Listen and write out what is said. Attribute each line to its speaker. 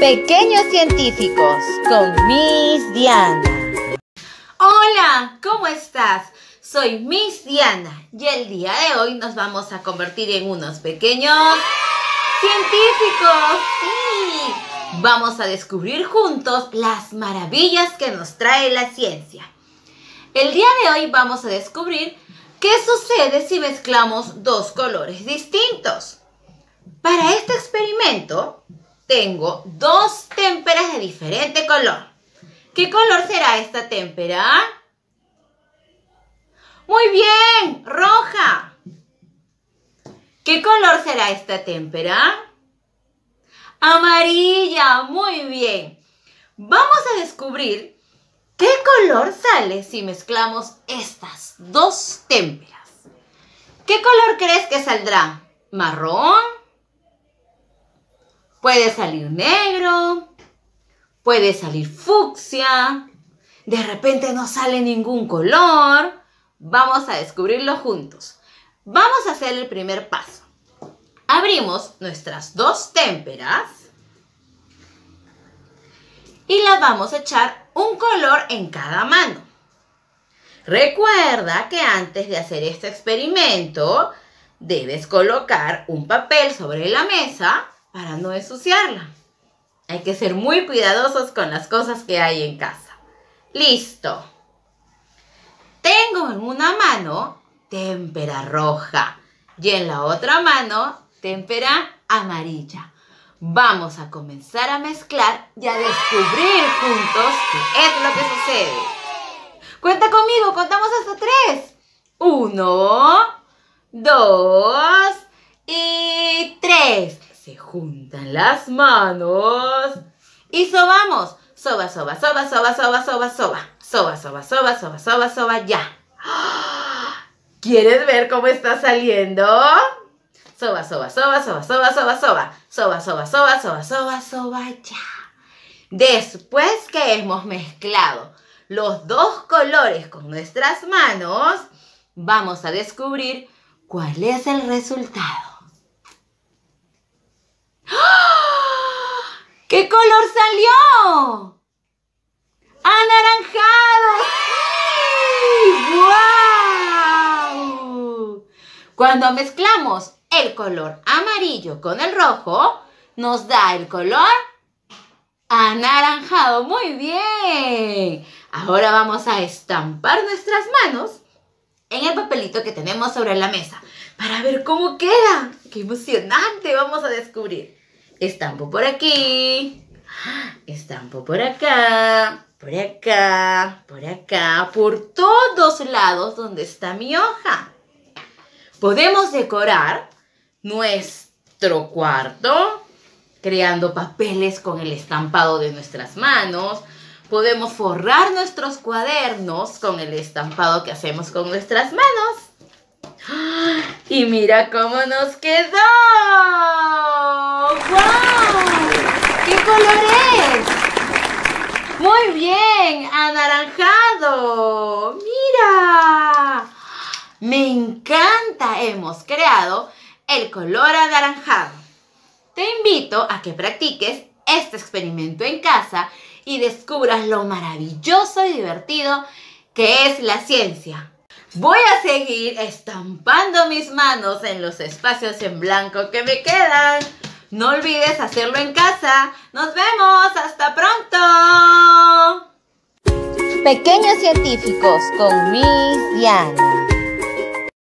Speaker 1: Pequeños científicos con Miss Diana. Hola, ¿cómo estás? Soy Miss Diana y el día de hoy nos vamos a convertir en unos pequeños científicos. Sí, vamos a descubrir juntos las maravillas que nos trae la ciencia. El día de hoy vamos a descubrir qué sucede si mezclamos dos colores distintos. Para este experimento tengo dos témperas de diferente color. ¿Qué color será esta témpera? Muy bien, roja. ¿Qué color será esta témpera? Amarilla, muy bien. Vamos a descubrir qué color sale si mezclamos estas dos témperas. ¿Qué color crees que saldrá? ¿Marrón? Puede salir negro, puede salir fucsia, de repente no sale ningún color. Vamos a descubrirlo juntos. Vamos a hacer el primer paso. Abrimos nuestras dos témperas y las vamos a echar un color en cada mano. Recuerda que antes de hacer este experimento, debes colocar un papel sobre la mesa para no ensuciarla. Hay que ser muy cuidadosos con las cosas que hay en casa. Listo. Tengo en una mano témpera roja y en la otra mano témpera amarilla. Vamos a comenzar a mezclar y a descubrir juntos qué es lo que sucede. Cuenta conmigo, contamos hasta tres. Uno, dos y tres se juntan las manos y sobamos. Soba, soba, soba, soba, soba, soba, soba. Soba, soba, soba, soba, soba, soba, ya. ¿Quieres ver cómo está saliendo? Soba, soba, soba, soba, soba, soba, soba. Soba, soba, soba, soba, soba, soba, ya. Después que hemos mezclado los dos colores con nuestras manos, vamos a descubrir cuál es el resultado. ¿Qué color salió? ¡Anaranjado! ¡Wow! Cuando mezclamos el color amarillo con el rojo, nos da el color anaranjado. ¡Muy bien! Ahora vamos a estampar nuestras manos en el papelito que tenemos sobre la mesa para ver cómo queda. ¡Qué emocionante! Vamos a descubrir. Estampo por aquí. Estampo por acá. Por acá. Por acá. Por todos lados donde está mi hoja. Podemos decorar nuestro cuarto creando papeles con el estampado de nuestras manos. Podemos forrar nuestros cuadernos con el estampado que hacemos con nuestras manos. Y mira cómo nos quedó. ¿Qué color es? Muy bien, anaranjado. Mira. Me encanta. Hemos creado el color anaranjado. Te invito a que practiques este experimento en casa y descubras lo maravilloso y divertido que es la ciencia. Voy a seguir estampando mis manos en los espacios en blanco que me quedan. No olvides hacerlo en casa. Nos vemos. Pequeños científicos con Miss Diana.